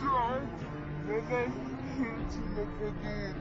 heart that I shoot in.